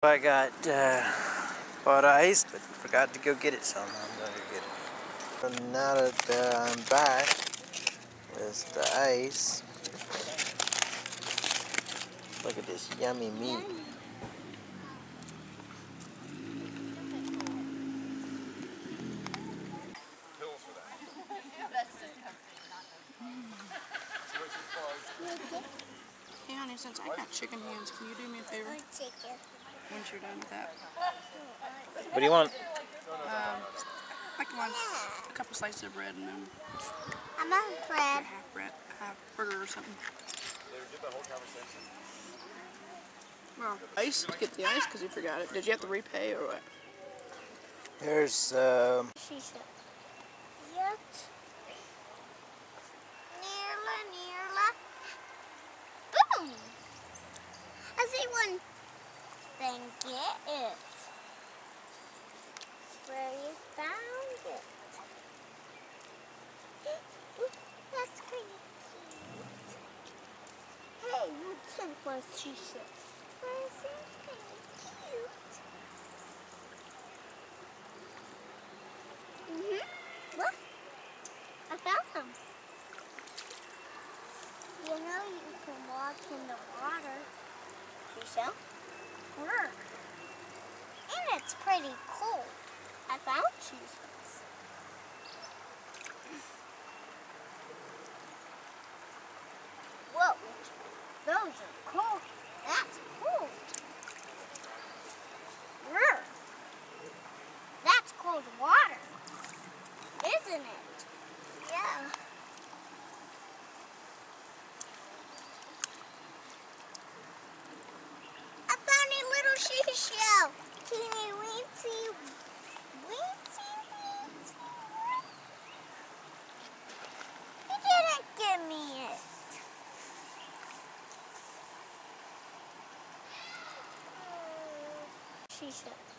I got uh, bought ice, but forgot to go get it, so I'm gonna get it. And now that uh, I'm back with the ice, look at this yummy meat. Hey honey, since I got chicken hands, can you do me a favor chicken. Once you're done with that? What do you want? Um, I can want a couple slices of bread and then I'm on a bread. half bread, half burger or something. Well, ice to get the ice because you forgot it. Did you have to repay or what? There's. um, Shisha. Yet. Nearla, nearla. Boom! I see one. Then get it. Where you found it. Ooh, that's pretty cute. Hey, you took my shisha. Where's this pretty cute? Mm-hmm. Look. I found some. You know you can walk in the water. You Shisha. Where? And it's pretty cool. I found Jesus. Whoa. Those are cool. That's. Where? That's cold water. Isn't it? t 谢。